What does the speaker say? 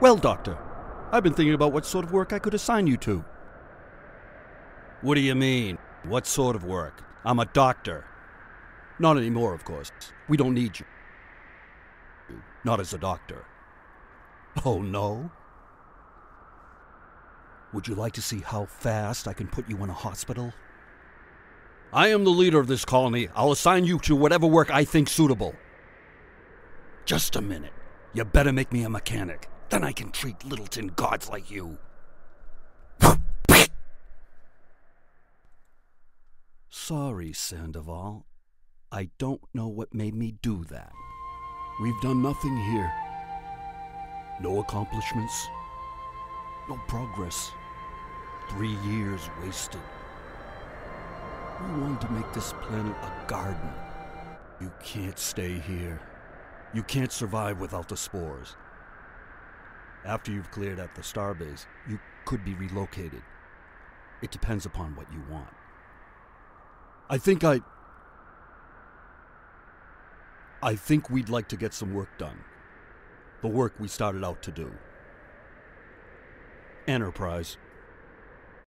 Well, Doctor, I've been thinking about what sort of work I could assign you to. What do you mean? What sort of work? I'm a doctor. Not anymore, of course. We don't need you. Not as a doctor. Oh, no? Would you like to see how fast I can put you in a hospital? I am the leader of this colony. I'll assign you to whatever work I think suitable. Just a minute. You better make me a mechanic. Then I can treat Littleton gods like you. Sorry, Sandoval. I don't know what made me do that. We've done nothing here. No accomplishments. No progress. Three years wasted. We wanted to make this planet a garden. You can't stay here. You can't survive without the spores. After you've cleared out the starbase, you could be relocated. It depends upon what you want. I think I. I think we'd like to get some work done. The work we started out to do. Enterprise.